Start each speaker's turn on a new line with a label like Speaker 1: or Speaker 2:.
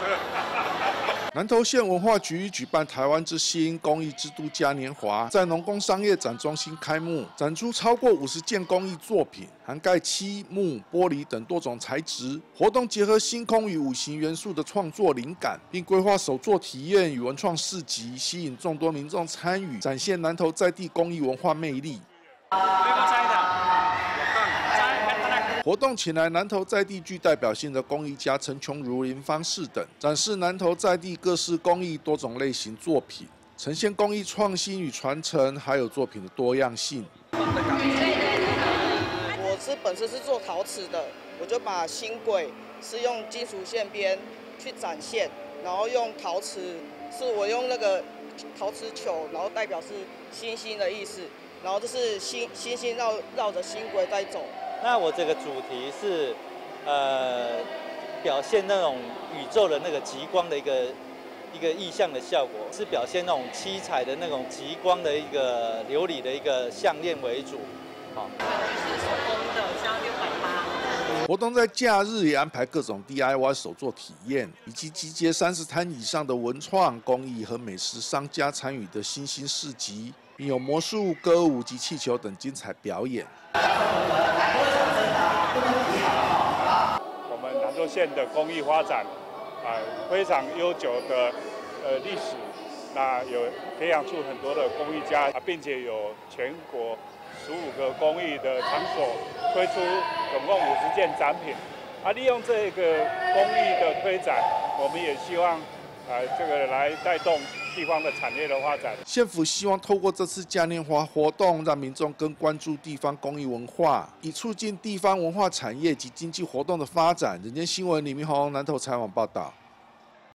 Speaker 1: 车。
Speaker 2: 南投县文化局举办台湾之星公益之都嘉年华，在农工商业展中心开幕，展出超过五十件公益作品，涵盖漆、木、玻璃等多种材质。活动结合星空与五行元素的创作灵感，并规划手作体验与文创市集，吸引众多民众参与，展现南投在地公益文化魅力。活动请来南投在地具代表性的工艺家陈琼如、林方式等，展示南投在地各式工艺多种类型作品，呈现工艺创新与传承，还有作品的多样性。
Speaker 3: 我是本身是做陶瓷的，我就把星轨是用金属线边去展现，然后用陶瓷，是我用那个陶瓷球，然后代表是星星的意思，然后这是星星星绕绕着星轨在走。
Speaker 4: 那我这个主题是，呃，表现那种宇宙的那个极光的一个一个意象的效果，是表现那种七彩的那种极光的一个琉璃的一个项链为主，好。是手工的，
Speaker 2: 像六百八。活动在假日也安排各种 DIY 手作体验，以及集结三十摊以上的文创工艺和美食商家参与的新兴市集，并有魔术、歌舞及气球等精彩表演。
Speaker 5: 我们南州县的公益发展啊，非常悠久的呃历史，那有培养出很多的公益家，并且有全国十五个公益的场所推出总共五十件展品，啊，利用这个公益的推展，我们也希望啊这个来带动。地方的产业的发展，
Speaker 2: 县府希望透过这次嘉年华活动，让民众更关注地方公益文化，以促进地方文化产业及经济活动的发展。人间新闻李明宏南投采访报道。